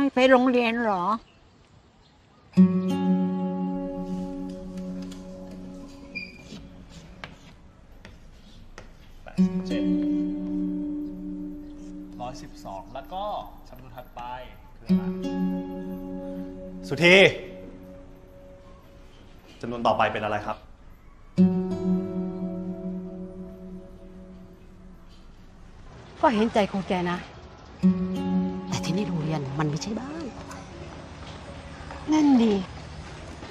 ไม่ไปโรงเรียนเหรอแปดสิบเจ็ดร้อยสิบสองแล้วก็จำนวนถัดไปคืออะไรสุธีจำนวนต่อไปเป็นอะไรครับ ก็เห็นใจของแกนะแต่ ที่นี่โรงเรียนมันไม่ใช่บ้าน นั่นดี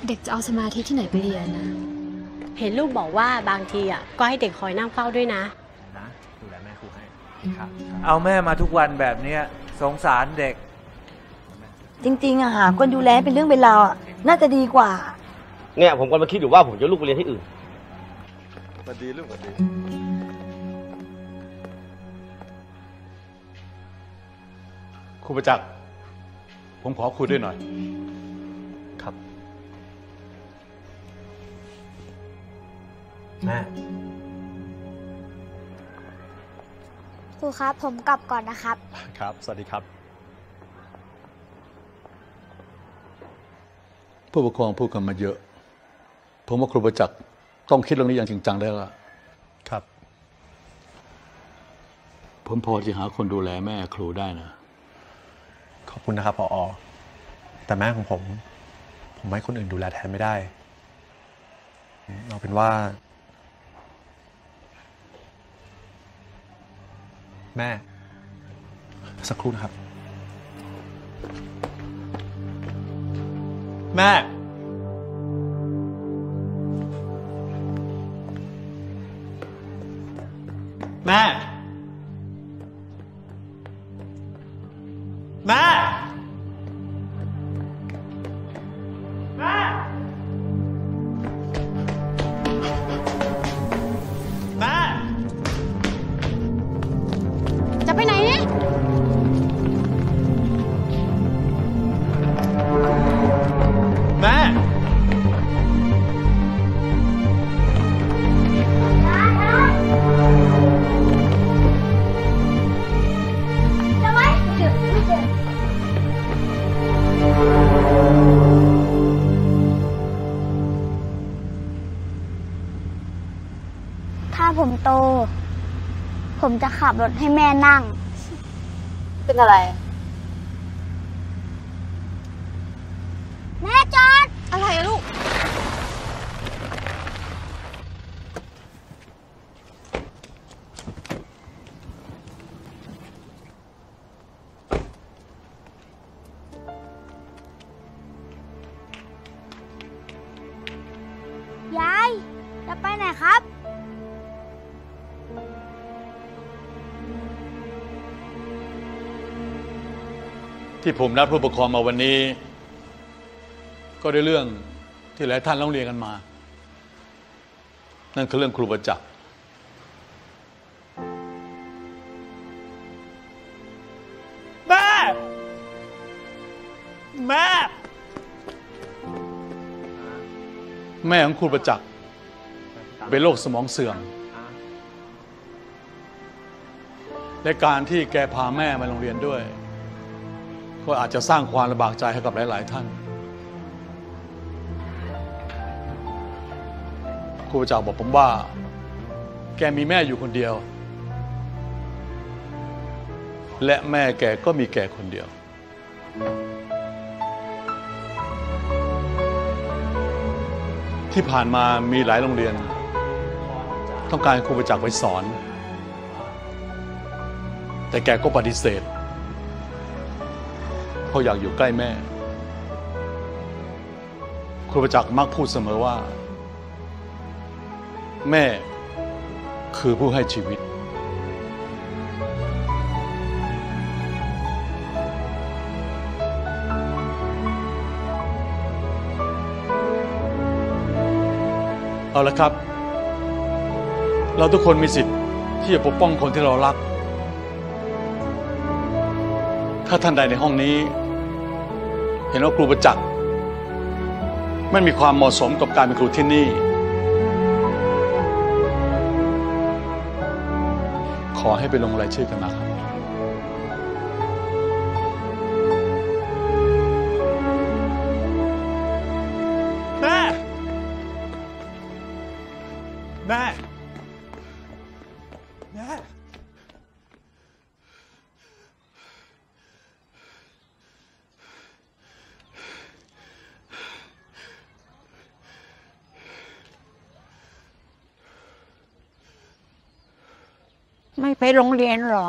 เด็กจะเอาสมาธิที่ไหนไปเรียนนะ เห็นลูกบอกว่าบางทีอะก็ให้เด็กคอยนั่งเฝ้าด้วยนะนะดูแลแม่ครูให้ครับครับเอาแม่มาทุกวันแบบเนี้ยสงสารเด็ก จริงๆอะหาคนดูแลเป็นเรื่องเป็นราวอะน่าจะดีกว่า เนี่ยผมกำลังคิดอยู่ว่าผมจะเอาลูกไปเรียนที่อื่นสวัสดีลูกสวัสดี ครูประจักษ์ผมขอคุยด้วยหน่อย ครับ แม่ ครูครับ ผมกลับก่อนนะครับ ครับ สวัสดีครับ ผู้ปกครองพูดกันมาเยอะ ผมว่าครูประจักษ์ต้องคิดเรื่องนี้อย่างจริงจังได้ละครับ ผมพอจะหาคนดูแลแม่ครูได้นะข อบคุณนะครับพออแต่แม่ของผม ผมให้คนอื่นดูแลแทนไม่ได้ เอาเป็นว่า แม่ สักครู่นะครับ แม่ แม่แม่ ผมจะขับรถให้แม่นั่ง เป็นอะไร แม่จอด อะไรอะลูก ยาย จะไปไหนครับ ที่ผมนัดผู้ปกครองมาวันนี้ ก็ด้วยเรื่องที่หลายท่านร้องเรียนกันมา นั่นคือเรื่องครูประจักษ์แม่ แม่ แม่ของครูประจักษ์เป็นโรคสมองเสื่อมและการที่แกพาแม่มาโรงเรียนด้วย ก็อาจจะสร้างความลำบากใจให้กับหลาย ๆ ท่านครูประจักษ์บอกผมว่า แกมีแม่อยู่คนเดียว และแม่แกก็มีแกคนเดียว ที่ผ่านมามีหลายโรงเรียน ต้องการให้ครูประจักษ์ไปสอน แต่แกก็ปฏิเสธ เพราะอยากอยู่ใกล้แม่ ครูประจักษ์มักพูดเสมอว่า แม่คือผู้ให้ชีวิต เอาละครับ เราทุกคนมีสิทธิ์ที่จะปกป้องคนที่เรารักถ้าท่านใดในห้องนี้ เห็นว่าครูประจักษ์ไม่มีความเหมาะสมกับการเป็นครูที่นี่ ขอให้ไปลงรายชื่อกันนะครับ ไม่ไปโรงเรียนเหรอ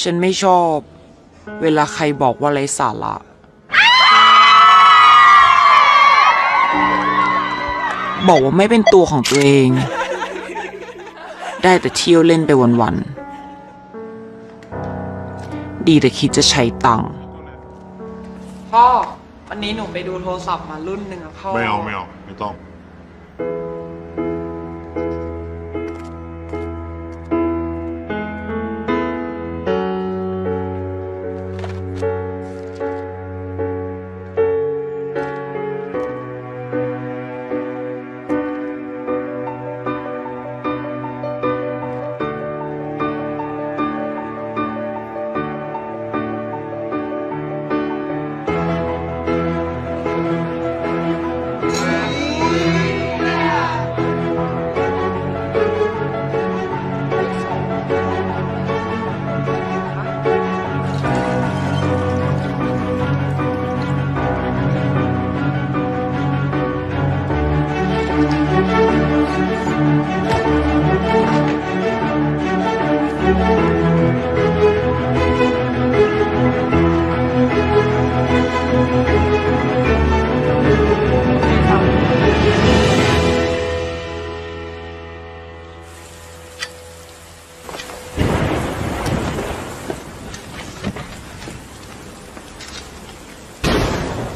ฉันไม่ชอบ เวลาใครบอกว่าไร้สาระ บอกว่าไม่เป็นตัวของตัวเอง ได้แต่เที่ยวเล่นไปวันๆ ดีแต่คิดจะใช้ตังค์ พ่อ วันนี้หนูไปดูโทรศัพท์มารุ่นหนึ่งอะพ่อ ไม่เอา ไม่เอา ไม่ต้อง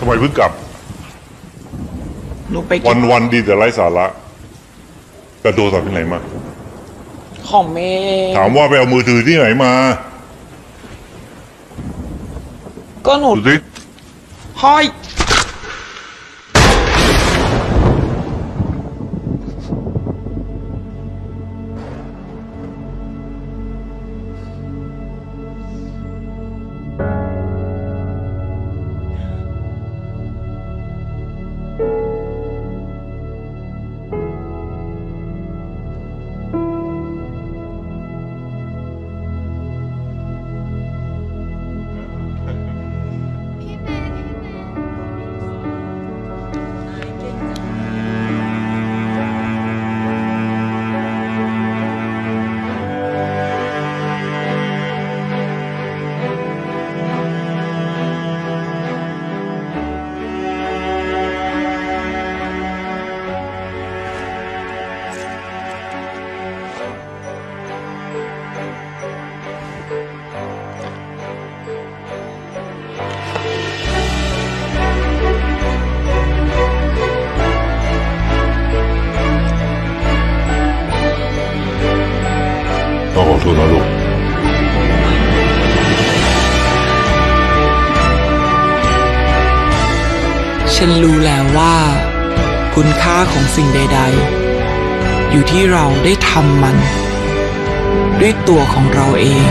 ทำไมเพิ่งกลับ หนูไปวันวันๆดีแต่ไร้สาระกระโดดสับที่ไหนมา ของเมย์ถามว่าไปเอามือถือที่ไหนมาก็หนูดูสิห้อย ต้นะลูกฉันรู้แล้วว่า คุณค่าของสิ่งใด ๆ อยู่ที่เราได้ทำมัน ด้วยตัวของเราเอง